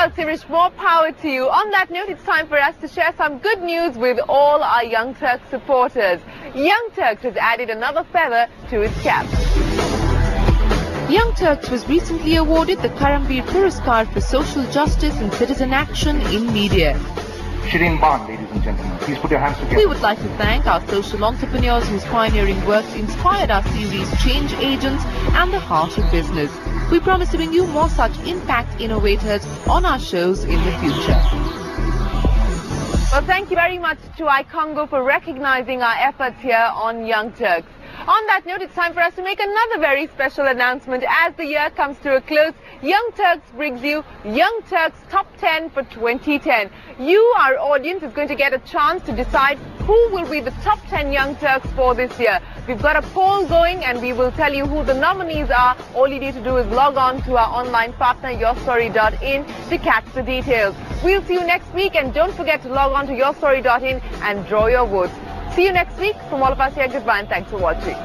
Well, Sirish, more power to you. On that note, it's time for us to share some good news with all our Young Turks supporters. Young Turks has added another feather to its cap. Young Turks was recently awarded the Karmaveer Puraskaar for Social Justice and Citizen Action in Media. Shireen Bhan, ladies and gentlemen. Please put your hands together. We would like to thank our social entrepreneurs whose pioneering work inspired our series Change Agents and the Heart of Business. We promise to bring you more such impact innovators on our shows in the future. Well, thank you very much to iCongo for recognizing our efforts here on Young Turks. On that note, it's time for us to make another very special announcement. As the year comes to a close, Young Turks brings you Young Turks Top 10 for 2010. You, our audience, is going to get a chance to decide who will be the top 10 Young Turks for this year. We've got a poll going and we will tell you who the nominees are. All you need to do is log on to our online partner, yourstory.in, to catch the details. We'll see you next week and don't forget to log on to yourstory.in and draw your votes. See you next week. From all of us here, goodbye and thanks for watching.